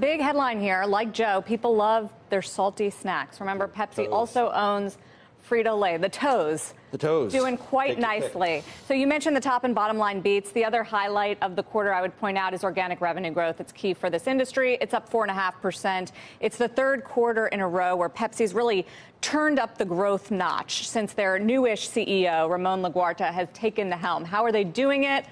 Big headline here, like Joe, people love their salty snacks. Remember, Pepsi Toes. also owns Frito-Lay, the toes. The toes. Doing quite Take nicely. So you mentioned the top and bottom line beats. The other highlight of the quarter I would point out is organic revenue growth. It's key for this industry. It's up 4.5%. It's the third quarter in a row where Pepsi's really turned up the growth notch since their newish CEO, Ramon Laguarta, has taken the helm. How are they doing it?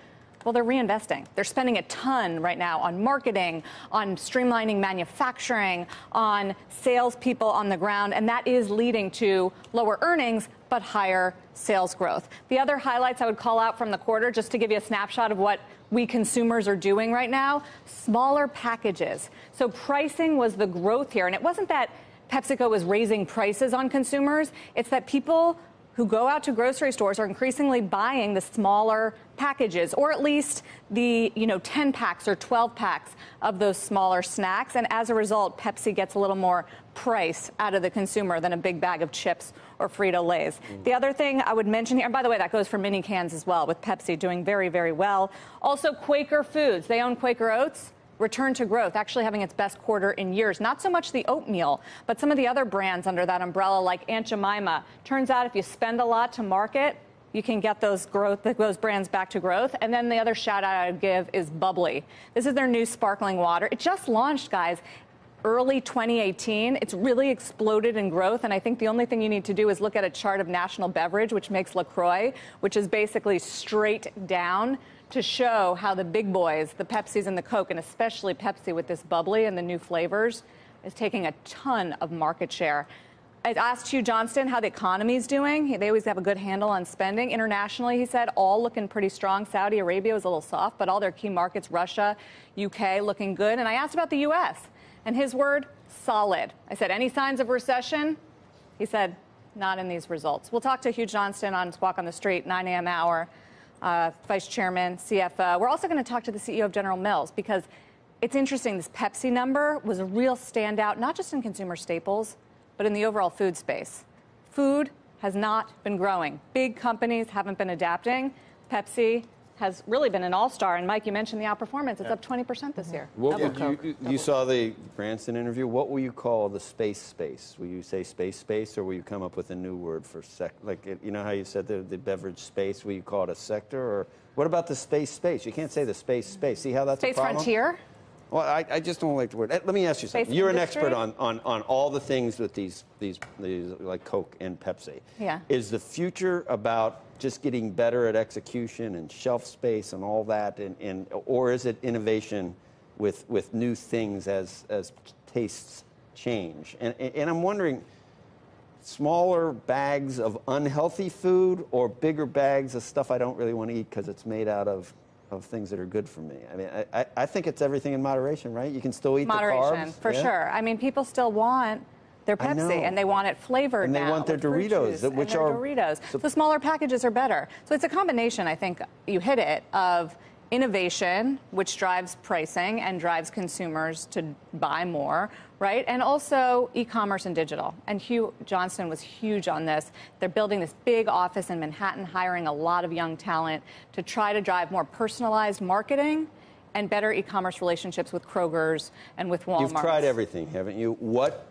Well, they're reinvesting. They're spending a ton right now on marketing, on streamlining manufacturing, on salespeople on the ground, and that is leading to lower earnings but higher sales growth. The other highlights I would call out from the quarter, just to give you a snapshot of what we consumers are doing right now smaller packages. So pricing was the growth here, and it wasn't that PepsiCo was raising prices on consumers, it's that people who go out to grocery stores are increasingly buying the smaller packages or at least the you know 10 packs or 12 packs of those smaller snacks and as a result Pepsi gets a little more price out of the consumer than a big bag of chips or Frito-Lays. Mm. The other thing I would mention here and by the way that goes for mini cans as well with Pepsi doing very very well. Also Quaker Foods, they own Quaker Oats return to growth, actually having its best quarter in years. Not so much the oatmeal, but some of the other brands under that umbrella, like Aunt Jemima. Turns out if you spend a lot to market, you can get those growth, those brands back to growth. And then the other shout out I'd give is Bubbly. This is their new sparkling water. It just launched, guys. Early 2018, it's really exploded in growth. And I think the only thing you need to do is look at a chart of national beverage, which makes LaCroix, which is basically straight down to show how the big boys, the Pepsis and the Coke, and especially Pepsi with this bubbly and the new flavors, is taking a ton of market share. I asked Hugh Johnston how the economy is doing. They always have a good handle on spending. Internationally, he said, all looking pretty strong. Saudi Arabia was a little soft, but all their key markets, Russia, UK, looking good. And I asked about the U.S., and his word, solid. I said, any signs of recession? He said, not in these results. We'll talk to Hugh Johnston on Squawk on the Street, 9 a.m. hour uh, Vice Chairman, CFO. We're also going to talk to the CEO of General Mills because it's interesting. This Pepsi number was a real standout, not just in consumer staples, but in the overall food space. Food has not been growing. Big companies haven't been adapting. Pepsi has really been an all-star. And Mike, you mentioned the outperformance. It's up 20% this mm-hmm. year. What Double would you, Coke. you saw the Branson interview. What will you call the space space? Will you say space space, or will you come up with a new word for sec? Like you know how you said the, the beverage space. Will you call it a sector, or what about the space space? You can't say the space space. See how that's Space a problem? frontier. Well, I, I just don't like the word. Eh, Let me ask you Space something. You're an expert on, on, on all the things with these, these, these, like Coke and Pepsi. Yeah. Is the future about just getting better at execution and shelf space and all that, and, and or is it innovation with, with new things as, as tastes change? And, and and I'm wondering, smaller bags of unhealthy food or bigger bags of stuff I don't really want to eat because it's made out of, of things that are good for me. I mean, I, I, think it's everything in moderation, right? You can still eat Moderation, the carbs. for yeah? sure. I mean, people still want their Pepsi, and they want it flavored And they now want their Doritos, juice, which their are- Doritos. so- the smaller packages are better. So it's a combination. I think you hit it of innovation, which drives pricing and drives consumers to buy more, right? And also e-commerce and digital. And Hugh Johnston was huge on this. They're building this big office in Manhattan, hiring a lot of young talent to try to drive more personalized marketing and better e-commerce relationships with Kroger's and with Walmart. You've tried everything, haven't you? What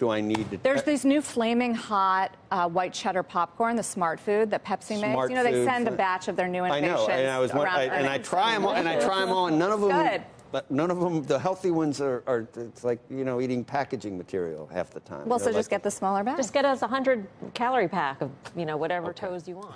do I need to There's these new flaming hot uh, white cheddar popcorn, the Smartfood that Pepsi makes. You know, they send a batch of their new I innovations know, and I was, around I, and I try them all, and I try them all, and none of them. Good. But none of them, the healthy ones are, are it's like you know eating packaging material half the time. Well, They're so just get the smaller bag. Just get us a 100 calorie pack of, you know, whatever toes you want.